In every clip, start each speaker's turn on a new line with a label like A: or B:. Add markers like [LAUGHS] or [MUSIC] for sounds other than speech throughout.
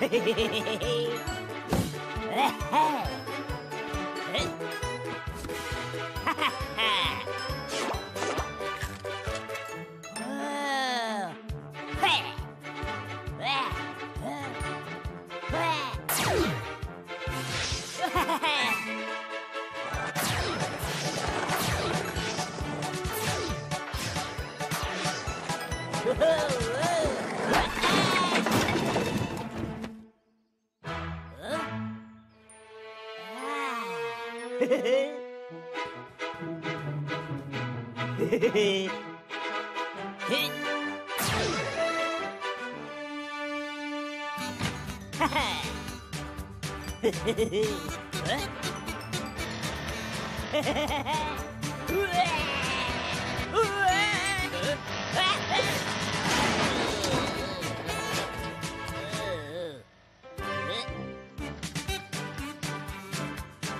A: Hehehehehehehe! [LAUGHS] [LAUGHS]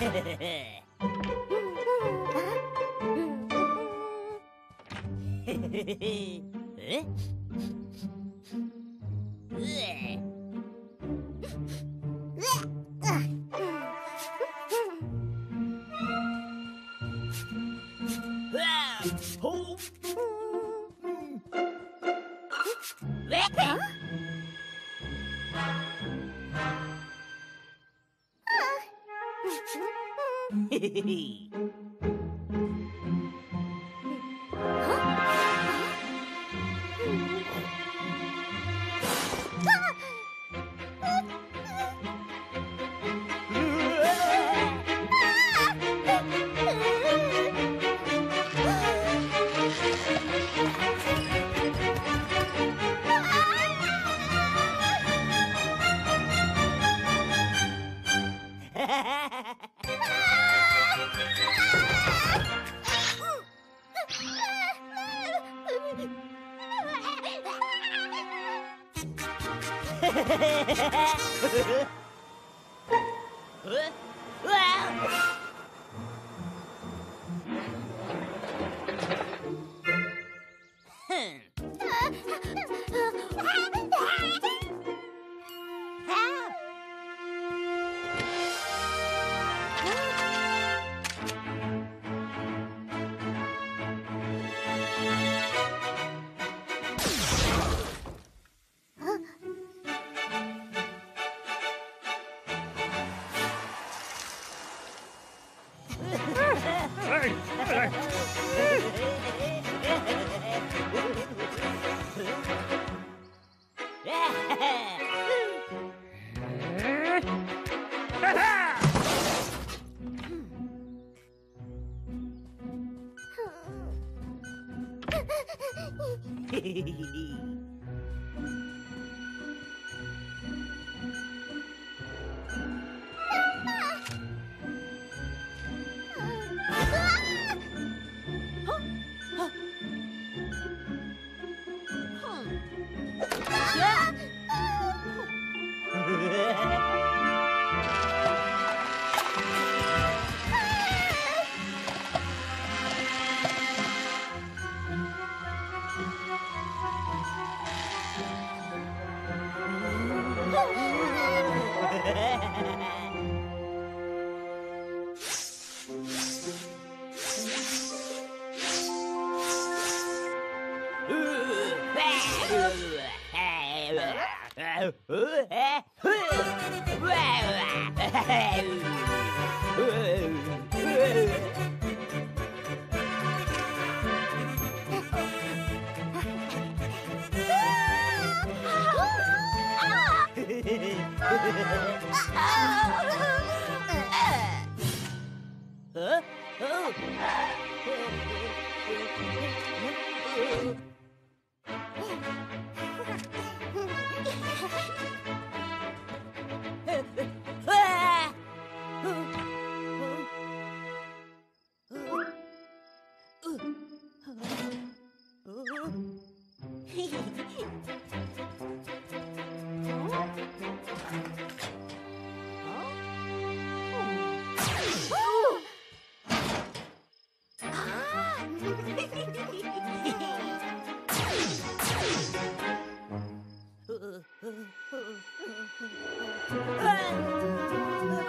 A: Hehehehe Hee hee hee. [LAUGHS] huh? Yeah.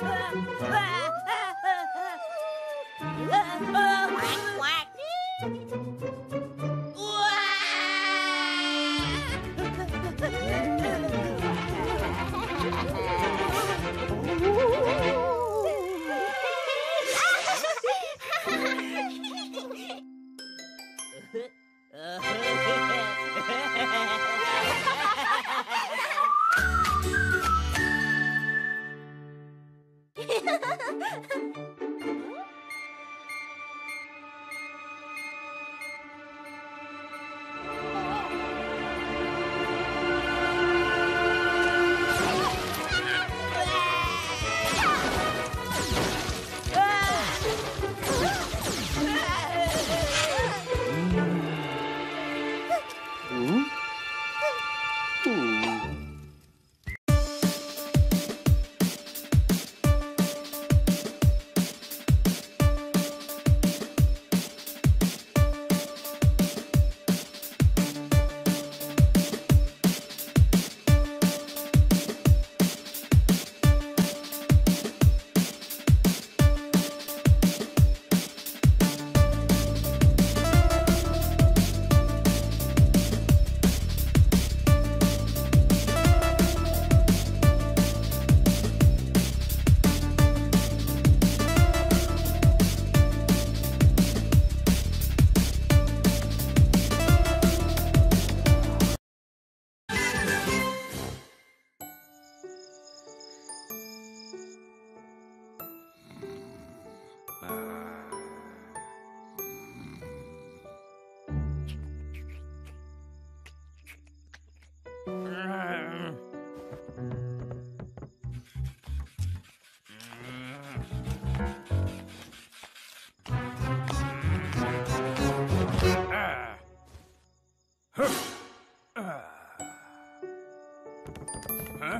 A: Hoảng quá Huh?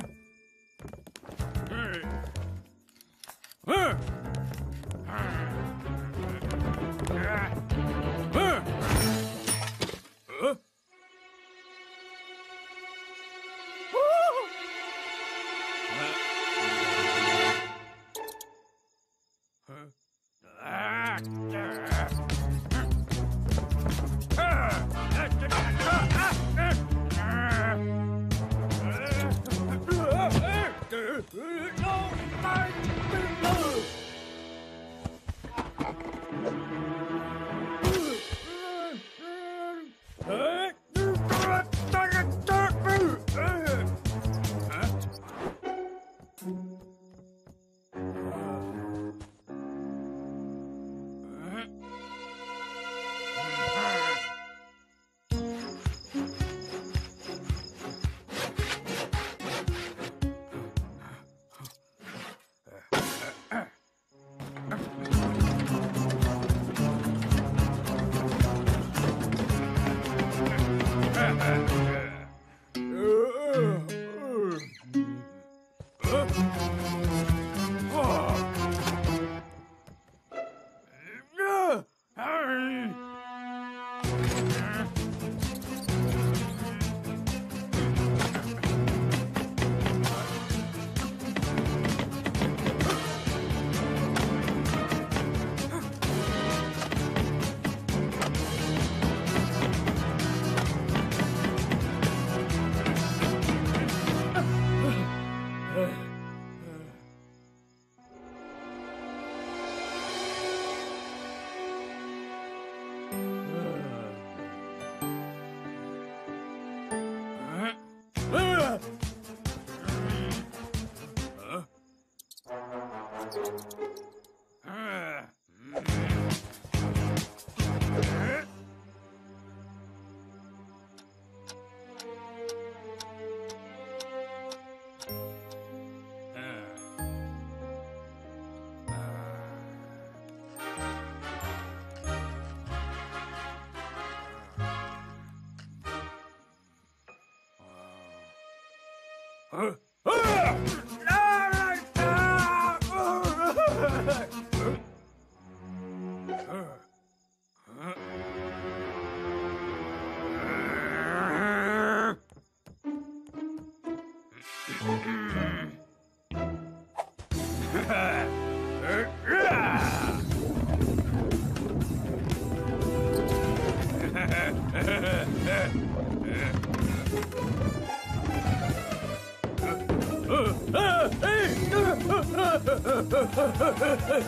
A: Ha ha ha ha ha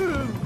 A: ha!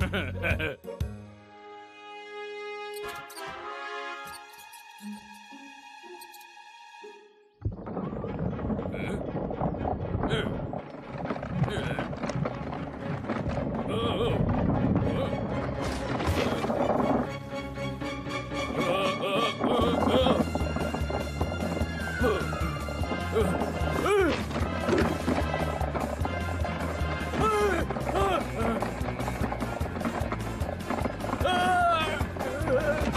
A: Ha ha ha. Ömer.